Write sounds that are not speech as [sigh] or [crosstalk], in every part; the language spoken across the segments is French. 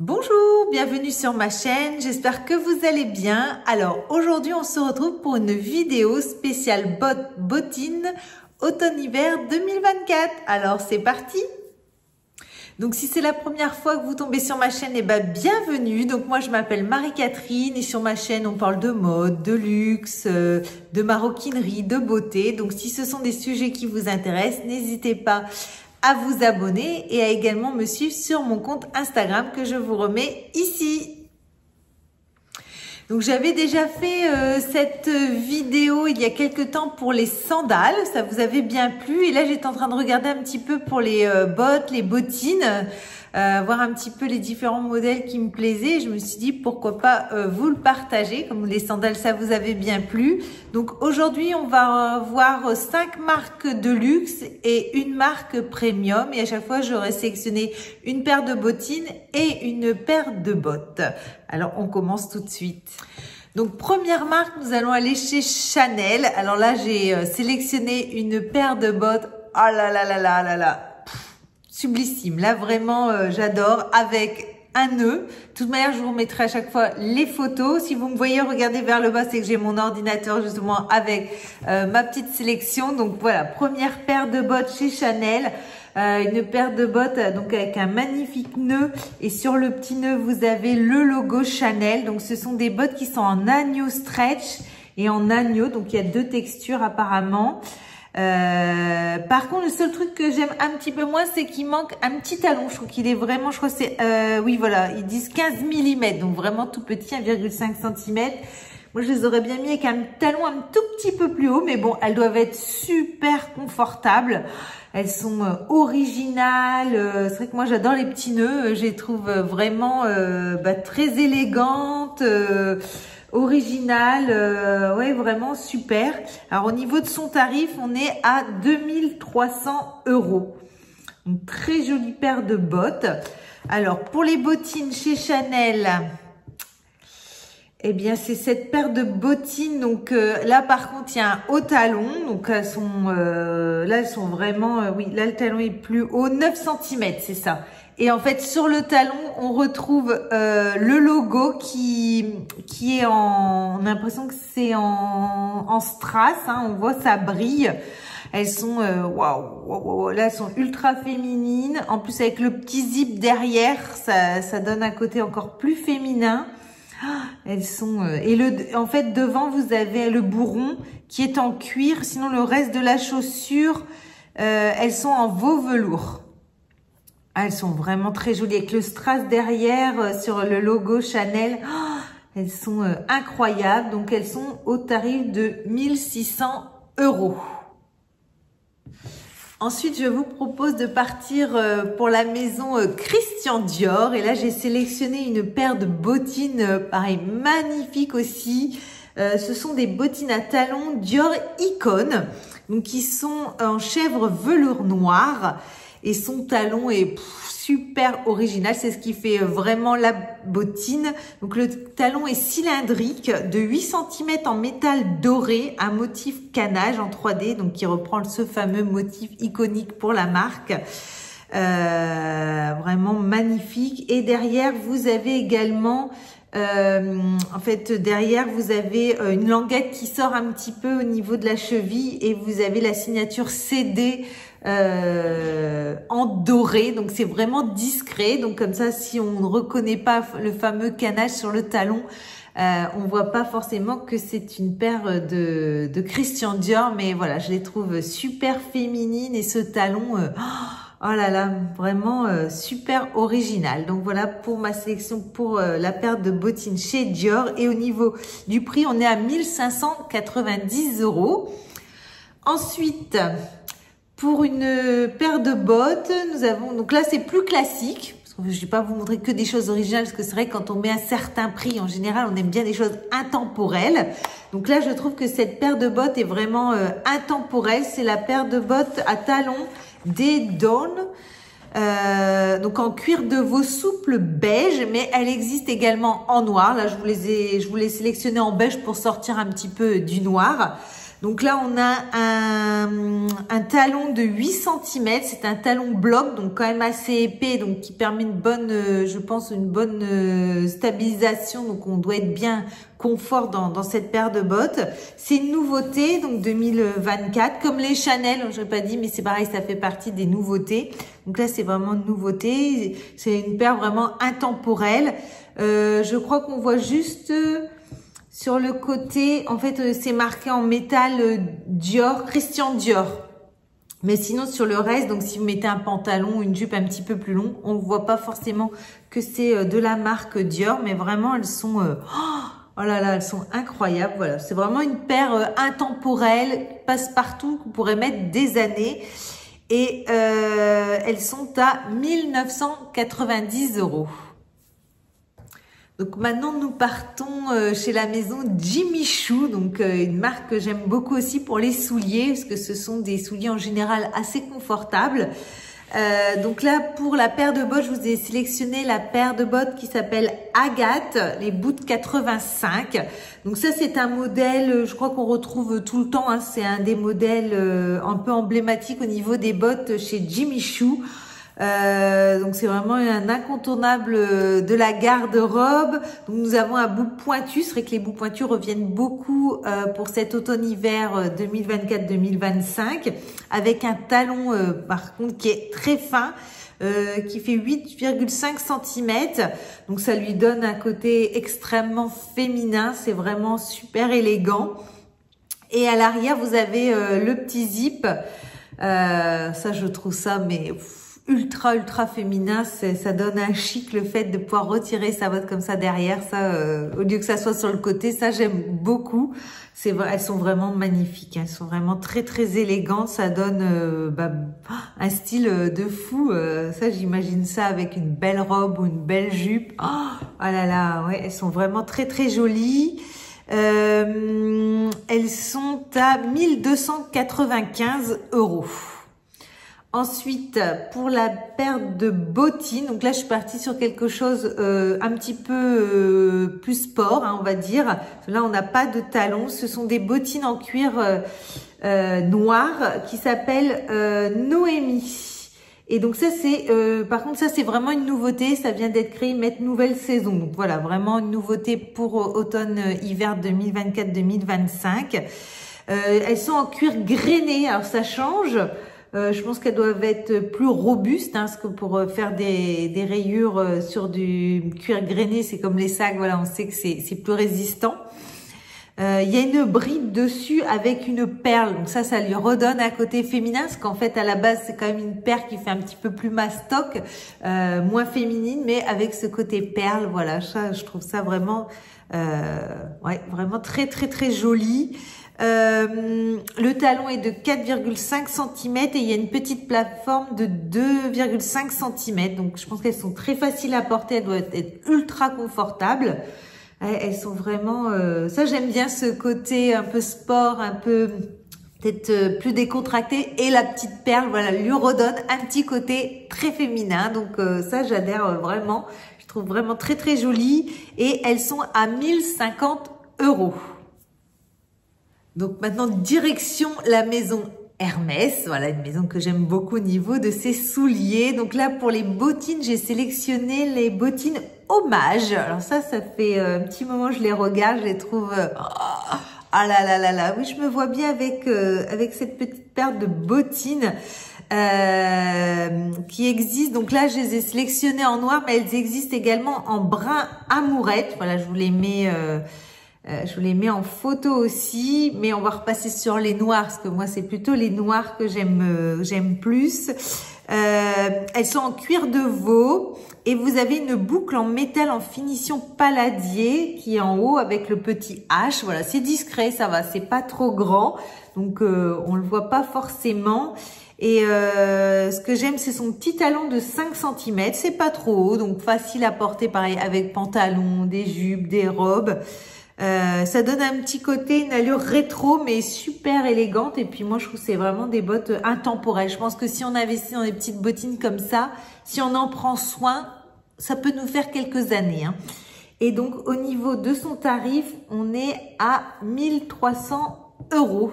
Bonjour, bienvenue sur ma chaîne, j'espère que vous allez bien. Alors aujourd'hui on se retrouve pour une vidéo spéciale bot bottine automne-hiver 2024. Alors c'est parti donc si c'est la première fois que vous tombez sur ma chaîne, eh ben bienvenue. Donc moi je m'appelle Marie-Catherine et sur ma chaîne on parle de mode, de luxe, euh, de maroquinerie, de beauté. Donc si ce sont des sujets qui vous intéressent, n'hésitez pas à vous abonner et à également me suivre sur mon compte Instagram que je vous remets ici. Donc j'avais déjà fait euh, cette vidéo il y a quelques temps pour les sandales, ça vous avait bien plu. Et là j'étais en train de regarder un petit peu pour les euh, bottes, les bottines euh, voir un petit peu les différents modèles qui me plaisaient. je me suis dit pourquoi pas euh, vous le partager, comme les sandales ça vous avait bien plu. Donc aujourd'hui on va voir cinq marques de luxe et une marque premium et à chaque fois j'aurai sélectionné une paire de bottines et une paire de bottes. Alors on commence tout de suite. Donc première marque, nous allons aller chez Chanel. Alors là j'ai euh, sélectionné une paire de bottes. Oh là là là là là là sublissime. Là, vraiment, euh, j'adore avec un nœud. De toute manière, je vous remettrai à chaque fois les photos. Si vous me voyez regarder vers le bas, c'est que j'ai mon ordinateur justement avec euh, ma petite sélection. Donc voilà, première paire de bottes chez Chanel. Euh, une paire de bottes donc avec un magnifique nœud et sur le petit nœud vous avez le logo Chanel donc ce sont des bottes qui sont en agneau stretch et en agneau donc il y a deux textures apparemment euh, par contre, le seul truc que j'aime un petit peu moins, c'est qu'il manque un petit talon. Je trouve qu'il est vraiment, je crois que c'est, euh, oui, voilà, ils disent 15 mm, donc vraiment tout petit, 1,5 cm. Moi, je les aurais bien mis avec un talon un tout petit peu plus haut, mais bon, elles doivent être super confortables. Elles sont euh, originales. Euh, c'est vrai que moi, j'adore les petits nœuds. Je les trouve vraiment bah, très élégantes original, euh, ouais, vraiment super. Alors, au niveau de son tarif, on est à 2300 euros. Une très jolie paire de bottes. Alors, pour les bottines chez Chanel, eh bien, c'est cette paire de bottines. Donc euh, là, par contre, il y a un haut talon. Donc elles sont, euh, là, elles sont vraiment, euh, oui, là le talon est plus haut, 9 cm, c'est ça. Et en fait, sur le talon, on retrouve le logo qui qui est en, on a l'impression que c'est en, en strass. Hein, on voit ça brille. Elles sont, waouh, wow, là, elles sont ultra féminines. En plus, avec le petit zip derrière, ça, ça donne un côté encore plus féminin. Ah, elles sont euh, et le en fait devant vous avez le bourron qui est en cuir. Sinon le reste de la chaussure, euh, elles sont en veau velours. Ah, elles sont vraiment très jolies avec le strass derrière euh, sur le logo Chanel. Ah, elles sont incroyables. Donc elles sont au tarif de 1600 euros. Ensuite, je vous propose de partir euh, pour la maison euh, Christian Dior. Et là, j'ai sélectionné une paire de bottines, euh, pareil, magnifiques aussi. ce sont des bottines à talons Dior Icon, donc qui sont en chèvre velours noir. Et son talon est super original. C'est ce qui fait vraiment la bottine. Donc le talon est cylindrique de 8 cm en métal doré, un motif canage en 3D, donc qui reprend ce fameux motif iconique pour la marque. Euh, vraiment magnifique. Et derrière, vous avez également euh, en fait, derrière, vous avez euh, une languette qui sort un petit peu au niveau de la cheville et vous avez la signature CD euh, en doré. Donc, c'est vraiment discret. Donc, comme ça, si on ne reconnaît pas le fameux canage sur le talon, euh, on voit pas forcément que c'est une paire de, Christian Dior. Mais voilà, je les trouve super féminines et ce talon... Euh, Oh là là, vraiment euh, super original. Donc voilà pour ma sélection pour la paire de bottines chez Dior. Et au niveau du prix, on est à 1590 euros. Ensuite, pour une paire de bottes, nous avons, donc là c'est plus classique. Je ne vais pas vous montrer que des choses originales parce que c'est vrai que quand on met un certain prix, en général, on aime bien des choses intemporelles. Donc là, je trouve que cette paire de bottes est vraiment euh, intemporelle. C'est la paire de bottes à talons des Dawn. Euh, donc en cuir de veau souple beige, mais elle existe également en noir. Là, je vous les ai, je vous les sélectionné en beige pour sortir un petit peu du noir. Donc là, on a un, talon de 8 cm. C'est un talon bloc, donc quand même assez épais, donc qui permet une bonne, euh, je pense, une bonne euh, stabilisation. Donc on doit être bien confort dans, dans cette paire de bottes. C'est une nouveauté, donc 2024, comme les Chanel, je n'ai pas dit, mais c'est pareil, ça fait partie des nouveautés. Donc là, c'est vraiment une nouveauté. C'est une paire vraiment intemporelle. Euh, je crois qu'on voit juste sur le côté, en fait, euh, c'est marqué en métal euh, Dior, Christian Dior. Mais sinon, sur le reste, donc si vous mettez un pantalon ou une jupe un petit peu plus long, on ne voit pas forcément que c'est euh, de la marque Dior, mais vraiment, elles sont... Oh là là, elles sont incroyables. Voilà, c'est vraiment une paire intemporelle, passe partout, qu'on pourrait mettre des années. Et elles sont à 1990 euros. Donc maintenant, nous partons euh, chez la maison Jimmy Choo, donc euh, une marque que j'aime beaucoup aussi pour les souliers, parce que ce sont des souliers en général assez confortables. Euh, donc là, pour la paire de bottes, je vous ai sélectionné la paire de bottes qui s'appelle Agathe, les boots 85. Donc ça, c'est un modèle, je crois qu'on retrouve tout le temps. Hein, c'est un des modèles un peu emblématiques au niveau des bottes chez Jimmy Choo. Euh, donc c'est vraiment un incontournable de la garde-robe. nous avons un bout pointu, c'est vrai que les bouts pointus reviennent beaucoup euh, pour cet automne-hiver 2024-2025, euh, avec un talon par contre qui est très fin. qui fait 8,5 cm. Donc ça lui donne un côté extrêmement féminin. C'est vraiment super élégant. Et à l'arrière, vous avez le petit zip. ça, je trouve ça, mais ultra ultra féminin, ça donne un chic le fait de pouvoir retirer sa botte comme ça derrière, ça euh, au lieu que ça soit sur le côté, ça j'aime beaucoup. C'est elles sont vraiment magnifiques, elles sont vraiment très très élégantes, ça donne euh, bah, un style euh, de fou. ça j'imagine ça avec une belle robe ou une belle jupe. Oh, oh là là, ouais, elles sont vraiment très très jolies. elles sont à 1295 euros. Ensuite, pour la paire de bottines, donc là je suis partie sur quelque chose euh, un petit peu euh, plus sport, hein, on va dire. Là on n'a pas de talons, ce sont des bottines en cuir euh, noir qui s'appellent Noémie. Et donc ça c'est, par contre ça c'est vraiment une nouveauté, ça vient d'être créé mettre nouvelle saison. Donc voilà, vraiment une nouveauté pour automne-hiver 2024-2025. elles sont en cuir grainé, alors ça change. Euh, je pense qu'elles doivent être plus robustes, hein, parce que pour euh, faire des, des rayures euh, sur du cuir grainé, c'est comme les sacs, voilà, on sait que c'est plus résistant. Il y a une bride dessus avec une perle, donc ça, ça lui redonne un côté féminin, parce qu'en fait, à la base, c'est quand même une perle qui fait un petit peu plus mastoc, moins féminine, mais avec ce côté perle, voilà, ça, je trouve ça vraiment, ouais, vraiment très, très, très joli. Euh, le talon est de 4,5 cm et il y a une petite plateforme de 2,5 cm. Donc, je pense qu'elles sont très faciles à porter. Elles doivent être ultra confortables. Elles sont vraiment... Euh, ça, j'aime bien ce côté un peu sport, un peu peut-être euh, plus décontracté. Et la petite perle, voilà, lui redonne un petit côté très féminin. Donc, ça, j'adhère vraiment. Je trouve vraiment très, très joli. Et elles sont à 1050 euros. Donc maintenant, direction la maison Hermès, voilà une maison que j'aime beaucoup au niveau de ses souliers. Donc là, pour les bottines, j'ai sélectionné les bottines hommage. Alors ça, ça fait euh, un petit moment que je les regarde, je les trouve... Euh, ah là là là là, oui, je me vois bien avec euh, avec cette petite paire de bottines qui existent. Donc là, je les ai sélectionnées en noir, mais elles existent également en brun amourette. Voilà, je vous les mets euh, je vous les mets en photo aussi, mais on va repasser sur les noirs, parce que moi, c'est plutôt les noirs que j'aime euh, plus. Euh, elles sont en cuir de veau et vous avez une boucle en métal en finition paladier qui est en haut avec le petit H. Voilà, c'est discret, ça va, c'est pas trop grand, donc on le voit pas forcément. Et ce que j'aime, c'est son petit talon de 5 cm. C'est pas trop haut, donc facile à porter, pareil, avec pantalon, des jupes, des robes. Euh, ça donne un petit côté, une allure rétro, mais super élégante. Et puis moi, je trouve que c'est vraiment des bottes intemporelles. Je pense que si on investit dans des petites bottines comme ça, si on en prend soin, ça peut nous faire quelques années. Hein. Et donc, au niveau de son tarif, on est à 1300 euros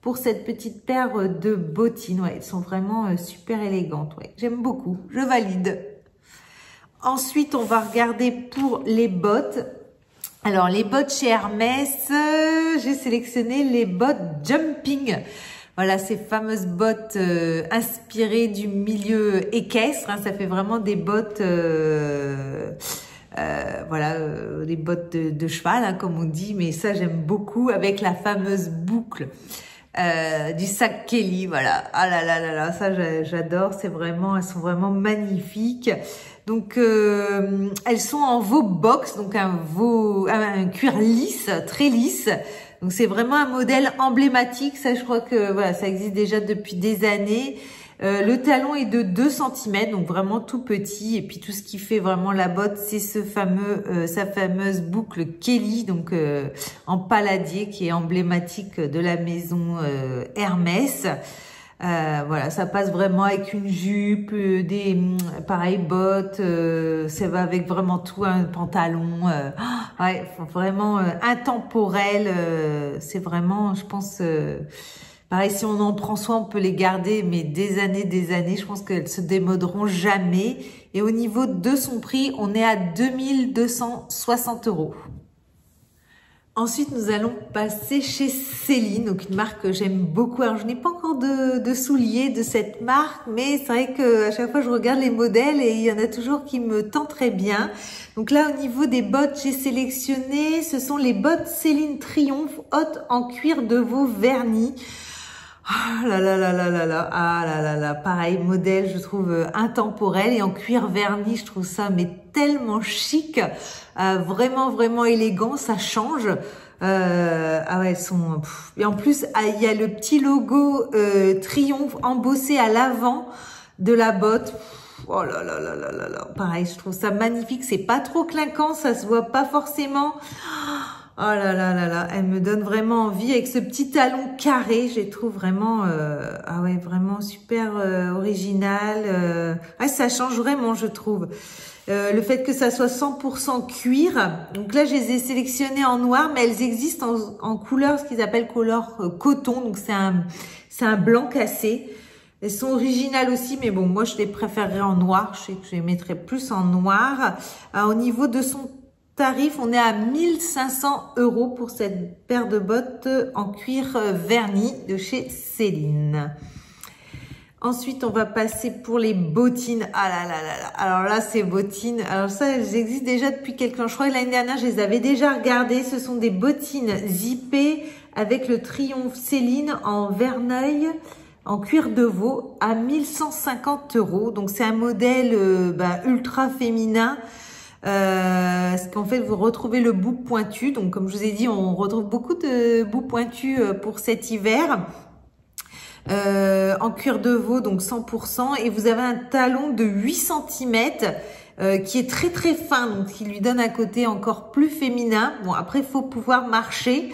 pour cette petite paire de bottines. Ouais, elles sont vraiment euh, super élégantes. Ouais, j'aime beaucoup. Je valide. Ensuite, on va regarder pour les bottes. Alors, les bottes chez Hermès, euh, j'ai sélectionné les bottes jumping. Voilà, ces fameuses bottes euh, inspirées du milieu équestre. Hein. ça fait vraiment des bottes... Euh, voilà, des bottes de, cheval, hein, comme on dit, mais ça j'aime beaucoup avec la fameuse boucle euh, du sac Kelly, voilà. Ah là là là là, ça j'adore, c'est vraiment, elles sont vraiment magnifiques. Donc elles sont en veau box, donc un veau, un cuir lisse, très lisse. Donc c'est vraiment un modèle emblématique. Ça, je crois que voilà, ça existe déjà depuis des années. Euh, le talon est de 2 cm, donc vraiment tout petit. Et puis tout ce qui fait vraiment la botte, c'est ce fameux, euh, sa fameuse boucle Kelly, donc euh, en paladier, qui est emblématique de la maison Hermès. voilà, ça passe vraiment avec une jupe, des pareil bottes, ça va avec vraiment tout un pantalon, [gasps] ouais, vraiment intemporel. c'est vraiment, je pense Pareil, si on en prend soin, on peut les garder, mais des années, des années. Je pense qu'elles se démoderont jamais. Et au niveau de son prix, on est à 2260 euros. Ensuite, nous allons passer chez Céline, donc une marque que j'aime beaucoup. Alors, je n'ai pas encore de, souliers de cette marque, mais c'est vrai que à chaque fois, je regarde les modèles et il y en a toujours qui me tentent très bien. Donc là, au niveau des bottes, j'ai sélectionné, ce sont les bottes Céline Triomphe haute en cuir de veau verni. Ah là là là là là là, ah là là là, pareil, modèle, je trouve euh, intemporel et en cuir verni, je trouve ça mais tellement chic, euh, vraiment vraiment élégant, ça change. Euh, ah ouais, sont. Et en plus, ah, il y a le petit logo euh, Triomphe embossé à l'avant de la botte. Oh là là là là là là, pareil, je trouve ça magnifique. C'est pas trop clinquant, ça se voit pas forcément. Oh là là là là, elle me donne vraiment envie avec ce petit talon carré, je les trouve vraiment, euh, ah ouais, vraiment super euh, original. Euh, ça change vraiment, je trouve. Euh, le fait que ça soit 100% cuir. Donc là, je les ai sélectionnées en noir, mais elles existent en, en couleur, ce qu'ils appellent couleur coton. Donc c'est un, un blanc cassé. Elles sont originales aussi, mais bon, moi je les préférerais en noir. Je sais que je les mettrais plus en noir. au niveau de son tarif, on est à 1500 euros pour cette paire de bottes en cuir verni de chez Céline. Ensuite, on va passer pour les bottines. Ah là là là là. Alors là, ces bottines. Alors ça, elles existent déjà depuis quelques temps. Je crois que l'année dernière, je les avais déjà regardées. Ce sont des bottines zippées avec le triomphe Céline en verneuil en cuir de veau à 1150 euros. Donc c'est un modèle euh, bah, ultra féminin. Euh, qu'en fait, vous retrouvez le bout pointu. Donc, comme je vous ai dit, on retrouve beaucoup de bouts pointus euh, pour cet hiver. Euh, en cuir de veau, donc 100%. Et vous avez un talon de 8 cm euh, qui est très très fin, donc qui lui donne un côté encore plus féminin. Bon, après, il faut pouvoir marcher.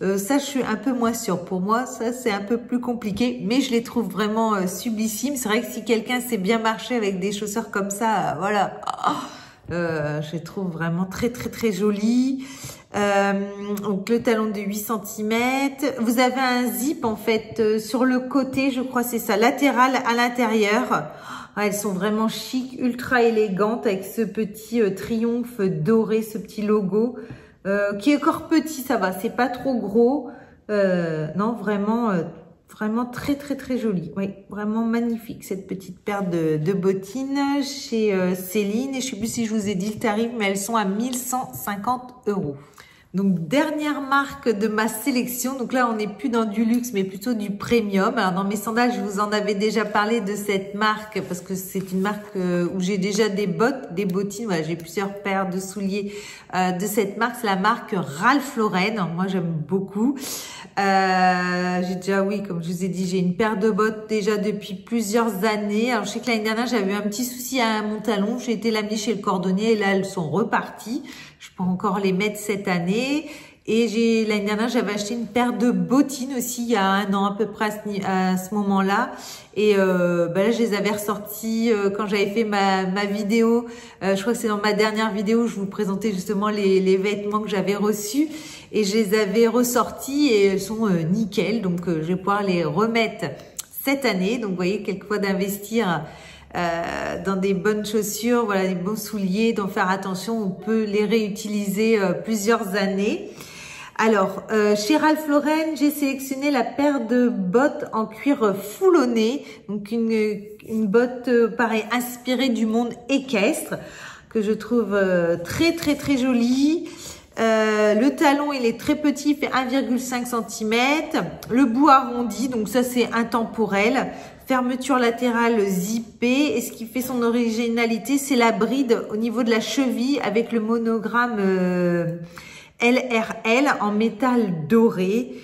Ça, je suis un peu moins sûre. Pour moi, ça, c'est un peu plus compliqué, mais je les trouve vraiment sublissimes. C'est vrai que si quelqu'un sait bien marcher avec des chaussures comme ça, voilà, oh, euh, je les trouve vraiment très très très jolies. Euh, donc le talon de 8 cm. Vous avez un zip en fait euh, sur le côté, je crois c'est ça, latéral à l'intérieur. Ah, elles sont vraiment chic, ultra élégantes avec ce petit euh, triomphe doré, ce petit logo qui est encore petit, ça va, c'est pas trop gros. non, vraiment Vraiment très très très jolie. Oui, vraiment magnifique cette petite paire de, bottines chez euh, Céline. Et je sais plus si je vous ai dit le tarif, mais elles sont à 1150 euros. Donc dernière marque de ma sélection. Donc là, on n'est plus dans du luxe, mais plutôt du premium. Alors dans mes sandales, je vous en avais déjà parlé de cette marque parce que c'est une marque euh, où j'ai déjà des bottes, des bottines. Voilà, j'ai plusieurs paires de souliers euh, de cette marque. C'est la marque Ralph Lauren. Moi, j'aime beaucoup. Euh, j'ai déjà, oui, comme je vous ai dit, j'ai une paire de bottes déjà depuis plusieurs années. Alors je sais que l'année dernière, j'avais eu un petit souci à mon talon. J'ai été l'amener chez le cordonnier et là, elles sont reparties. Je peux encore les mettre cette année. Et j'ai l'année dernière, j'avais acheté une paire de bottines aussi il y a un an à peu près à ce, moment-là. Et euh, bah là, je les avais ressorties euh, quand j'avais fait ma, ma vidéo. Euh, je crois que c'est dans ma dernière vidéo où je vous présentais justement les, les vêtements que j'avais reçus. Et je les avais ressorties et elles sont euh, nickel. Donc, je vais pouvoir les remettre cette année. Donc, vous voyez, quelquefois d'investir euh, dans des bonnes chaussures, voilà, des bons souliers, d'en faire attention, on peut les réutiliser plusieurs années. Alors, euh, chez Ralph Lauren, j'ai sélectionné la paire de bottes en cuir foulonné. Donc, une, une botte, euh, pareil, inspirée du monde équestre, que je trouve euh, très, très, très jolie. Euh, le talon, il est très petit, il fait 1,5 cm. Le bout arrondi, donc ça, c'est intemporel. Fermeture latérale zippée. Et ce qui fait son originalité, c'est la bride au niveau de la cheville avec le monogramme LRL en métal doré.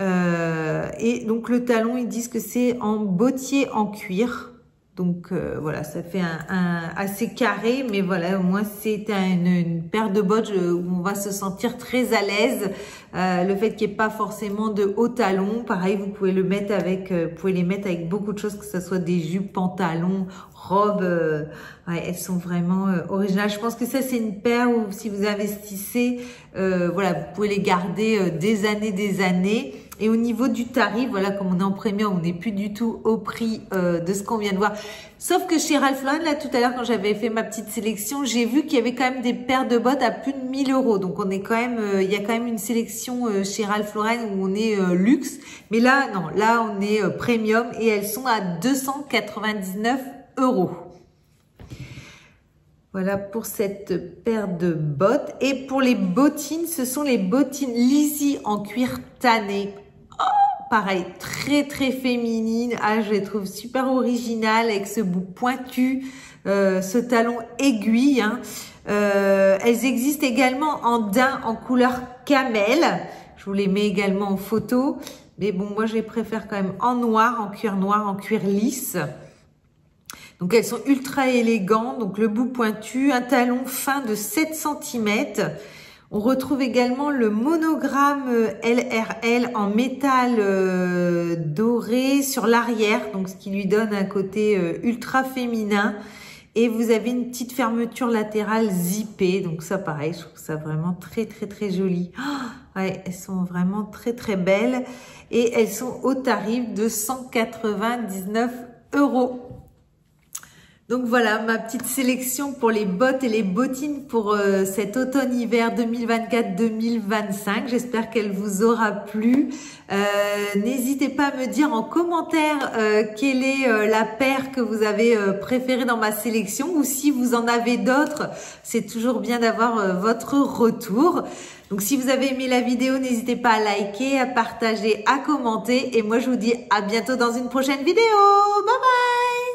Euh, et donc le talon, ils disent que c'est en bottier en cuir. Donc euh, voilà, ça fait un, assez carré, mais voilà, au moins c'est une, paire de bottes où on va se sentir très à l'aise. Euh, le fait qu'il n'y ait pas forcément de haut talon, pareil, vous pouvez le mettre avec, vous pouvez les mettre avec beaucoup de choses, que ce soit des jupes, pantalons, robes. Ouais, elles sont vraiment originales. Je pense que ça c'est une paire où si vous investissez, voilà, vous pouvez les garder des années, des années. Et au niveau du tarif, voilà, comme on est en premium, on n'est plus du tout au prix euh, de ce qu'on vient de voir. Sauf que chez Ralph Lauren, là, tout à l'heure, quand j'avais fait ma petite sélection, j'ai vu qu'il y avait quand même des paires de bottes à plus de 1000 euros. Donc, on est quand même, euh, il y a quand même une sélection euh, chez Ralph Lauren où on est luxe. Mais là, non, là, on est premium et elles sont à 299 euros. Voilà pour cette paire de bottes. Et pour les bottines, ce sont les bottines Lizzie en cuir tanné pareil, très très féminine. Ah, je les trouve super originales avec ce bout pointu, euh, ce talon aiguille. Hein. Euh, elles existent également en daim en couleur camel. Je vous les mets également en photo. Mais bon, moi, je les préfère quand même en noir, en cuir noir, en cuir lisse. Donc, elles sont ultra élégantes. Donc, le bout pointu, un talon fin de 7 cm. On retrouve également le monogramme LRL euh, en métal euh, doré sur l'arrière, donc ce qui lui donne un côté euh, ultra féminin. Et vous avez une petite fermeture latérale zippée, donc ça pareil, je trouve ça vraiment très très très joli. Oh, ouais, elles sont vraiment très très belles et elles sont au tarif de 199 euros. Donc voilà ma petite sélection pour les bottes et les bottines pour euh, cet automne-hiver 2024-2025. J'espère qu'elle vous aura plu. Euh, n'hésitez pas à me dire en commentaire euh, quelle est la paire que vous avez préférée dans ma sélection ou si vous en avez d'autres. C'est toujours bien d'avoir votre retour. Donc si vous avez aimé la vidéo, n'hésitez pas à liker, à partager, à commenter. Et moi je vous dis à bientôt dans une prochaine vidéo. Bye bye